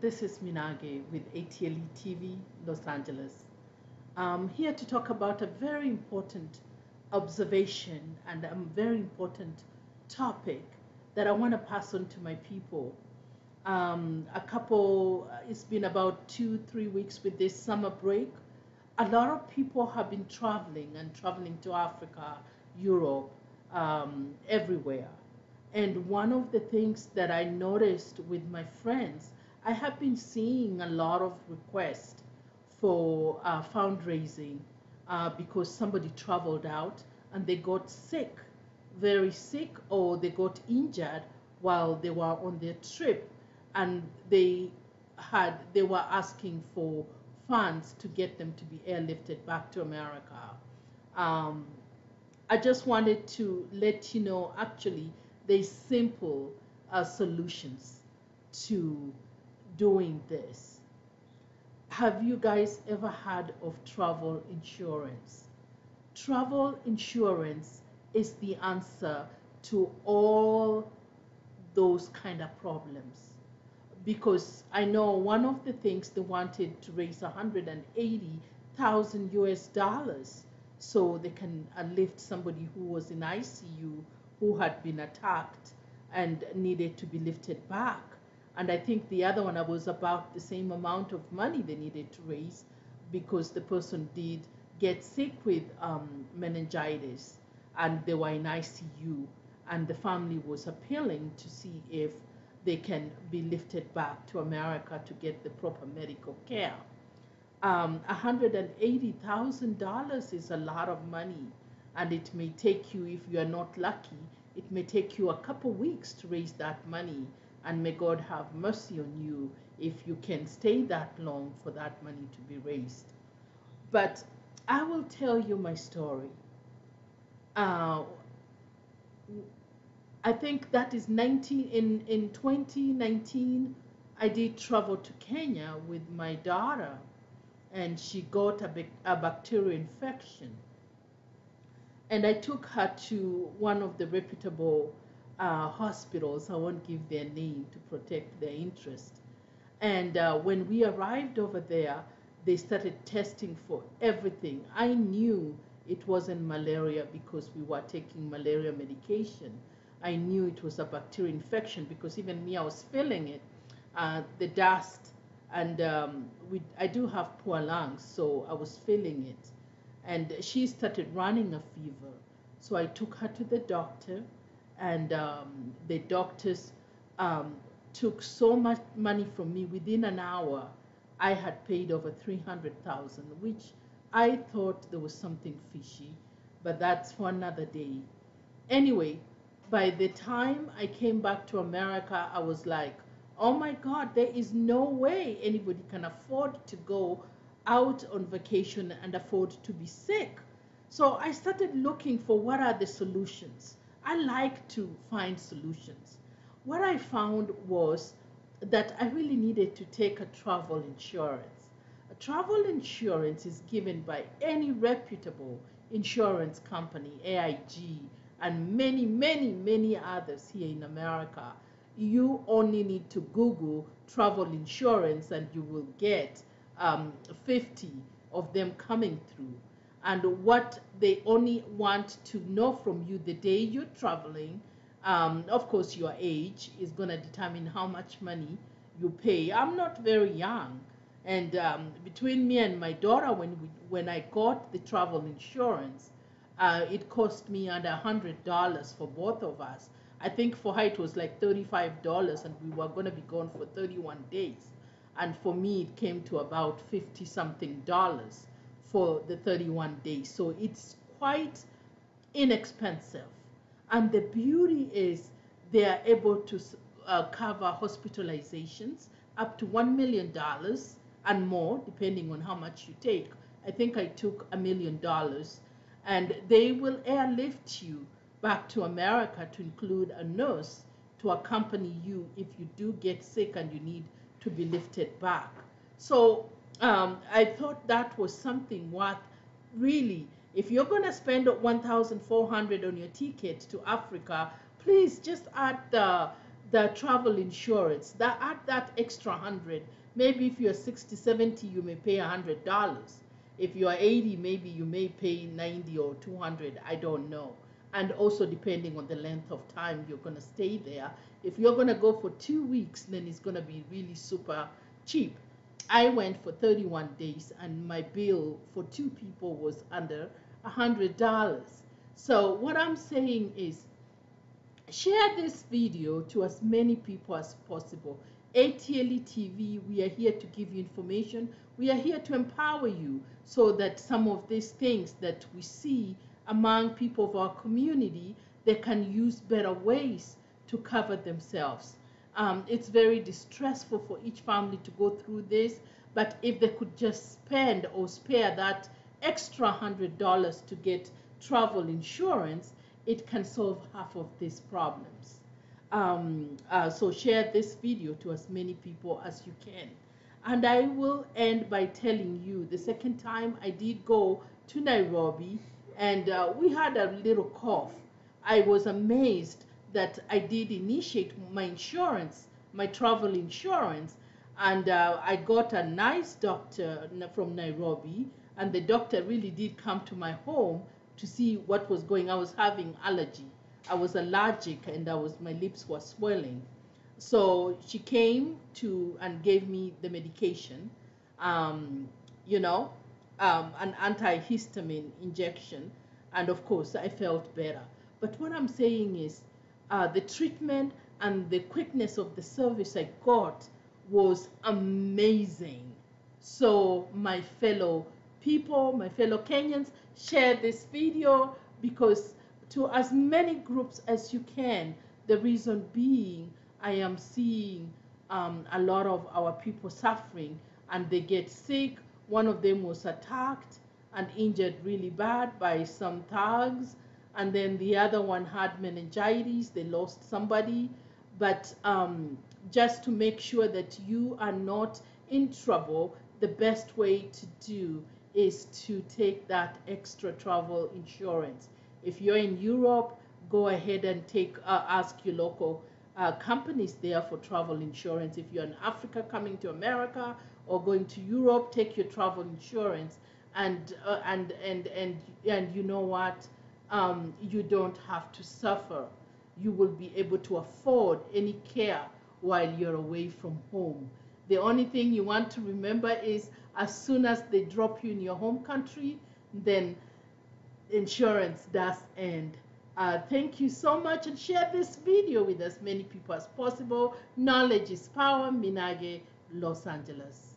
This is Minage with ATLE TV, Los Angeles. I'm here to talk about a very important observation and a very important topic that I want to pass on to my people. Um, a couple, it's been about two, three weeks with this summer break. A lot of people have been traveling and traveling to Africa, Europe, um, everywhere. And one of the things that I noticed with my friends, I have been seeing a lot of requests for uh, fundraising uh, because somebody traveled out and they got sick, very sick, or they got injured while they were on their trip, and they had they were asking for funds to get them to be airlifted back to America. Um, I just wanted to let you know actually there's simple uh, solutions to doing this. Have you guys ever heard of travel insurance? Travel insurance is the answer to all those kind of problems. Because I know one of the things they wanted to raise 180,000 US dollars so they can lift somebody who was in ICU who had been attacked and needed to be lifted back. And I think the other one was about the same amount of money they needed to raise because the person did get sick with um, meningitis and they were in ICU and the family was appealing to see if they can be lifted back to America to get the proper medical care. Um, $180,000 is a lot of money and it may take you, if you are not lucky, it may take you a couple weeks to raise that money. And may God have mercy on you if you can stay that long for that money to be raised. But I will tell you my story. Uh, I think that is 19 in in 2019. I did travel to Kenya with my daughter, and she got a, a bacterial infection and I took her to one of the reputable uh, hospitals. I won't give their name to protect their interest. And uh, when we arrived over there, they started testing for everything. I knew it wasn't malaria because we were taking malaria medication. I knew it was a bacterial infection because even me, I was feeling it, uh, the dust, and um, we, I do have poor lungs, so I was feeling it and she started running a fever. So I took her to the doctor, and um, the doctors um, took so much money from me within an hour. I had paid over 300,000, which I thought there was something fishy, but that's for another day. Anyway, by the time I came back to America, I was like, oh my God, there is no way anybody can afford to go out on vacation and afford to be sick. So I started looking for what are the solutions. I like to find solutions. What I found was that I really needed to take a travel insurance. A travel insurance is given by any reputable insurance company, AIG, and many, many, many others here in America. You only need to Google travel insurance and you will get um, 50 of them coming through. And what they only want to know from you the day you're traveling, um, of course, your age is going to determine how much money you pay. I'm not very young. And um, between me and my daughter, when, we, when I got the travel insurance, uh, it cost me under $100 for both of us. I think for her it was like $35 and we were going to be gone for 31 days and for me it came to about 50 something dollars for the 31 days. So it's quite inexpensive. And the beauty is they are able to uh, cover hospitalizations up to $1 million and more depending on how much you take. I think i took a million dollars. And they will airlift you back to america to include a nurse to accompany you if you do get sick and you need to be lifted back. So um, I thought that was something worth really. If you're going to spend 1,400 on your ticket to Africa, please just add the the travel insurance. That add that extra hundred. Maybe if you're 60 70 you may pay hundred dollars. If you are 80 maybe you may pay 90 or 200 i don't know. And also depending on the length of time you're going to stay there. If you're going to go for two weeks then it's going to be really super cheap i went for 31 days and my bill for two people was under hundred dollars so what i'm saying is share this video to as many people as possible ATLE TV, we are here to give you information. We are here to empower you so that some of these things that we see among people of our community, they can use better ways to cover themselves. Um, it's very distressful for each family to go through this, but if they could just spend or spare that extra hundred dollars to get travel insurance, it can solve half of these problems. Um, uh, so share this video to as many people as you can. And I will end by telling you the second time I did go to Nairobi and uh, we had a little cough. I was amazed that I did initiate my insurance, my travel insurance, and uh, I got a nice doctor from Nairobi, and the doctor really did come to my home to see what was going. I was having allergy, I was allergic and I was my lips were swelling. So she came to and gave me the medication, um, you know, um, an antihistamine injection, and of course I felt better. But what I'm saying is, uh, the treatment and the quickness of the service I got was amazing. So my fellow people, my fellow Kenyans, share this video because to as many groups as you can. The reason being, I am seeing um, a lot of our people suffering and they get sick. One of them was attacked and injured really bad by some thugs. And then the other one had meningitis. They lost somebody. But um, just to make sure that you are not in trouble, the best way to do is to take that extra travel insurance. If you're in Europe, go ahead and take uh, ask your local uh, companies there for travel insurance. If you're in Africa coming to America or going to Europe, take your travel insurance. And uh, and and and and you know what? Um, you don't have to suffer. You will be able to afford any care while you're away from home. The only thing you want to remember is as soon as they drop you in your home country, then insurance does end. Uh, thank you so much and share this video with as many people as possible. Knowledge is power. Minage, Los Angeles.